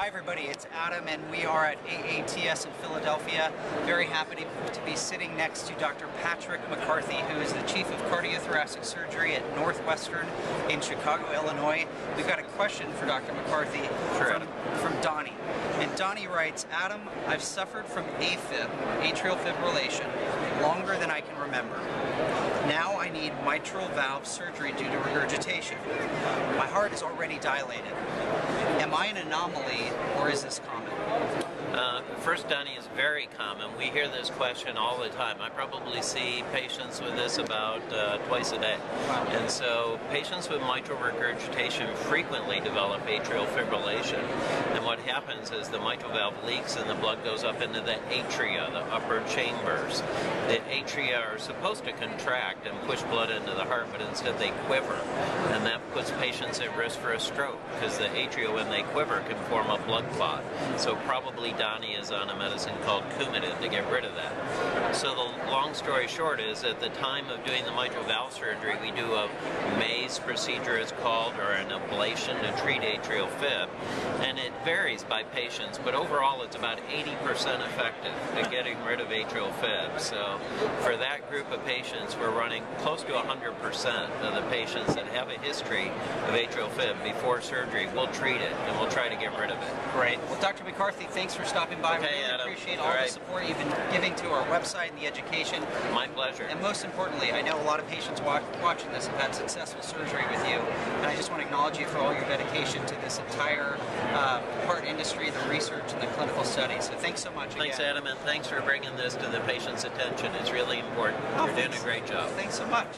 Hi everybody, it's Adam and we are at AATS in Philadelphia. Very happy to, be sitting next to Dr. Patrick McCarthy, who is the Chief of Cardiothoracic Surgery at Northwestern in Chicago, Illinois. We've got a question for Dr. McCarthy from, from Donnie. And Donnie writes, Adam, I've suffered from AFib, atrial fibrillation, longer than I can remember. Need mitral valve surgery due to regurgitation. My heart is already dilated. Am I an anomaly or is this common? Uh, first, Donnie, is very common. We hear this question all the time. I probably see patients with this about uh, twice a day. Wow. And so patients with mitral regurgitation frequently develop atrial fibrillation. And what happens is the mitral valve leaks and the blood goes up into the atria, the upper chambers. The atria are supposed to contract and push blood into the heart, but instead they quiver. And patients at risk for a stroke because the atria, when they quiver, can form a blood clot. So probably Donnie is on a medicine called Coumadin to get rid of that. Long story short is at the time of doing the mitral valve surgery, we do a maze procedure it's called, or an ablation to treat atrial fib. And it varies by patients, but overall it's about 80% effective at getting rid of atrial fib. So for that group of patients, we're running close to 100% of the patients that have a history of atrial fib before surgery. We'll treat it and we'll try to get rid of it. Great. Well, Dr. McCarthy, thanks for stopping by. we really Adam. appreciate all, All the support you've been giving to our website and the education. My pleasure. And most importantly, I know a lot of patients wa- watching this have had successful surgery with you, and I just want to acknowledge you for all your dedication to this entire uh, heart industry, the research, and the clinical studies. So thanks so much Thanks, again. Adam, and thanks for bringing this to the patient's attention. It's really important. Oh, You're doing a great job. Thanks so much.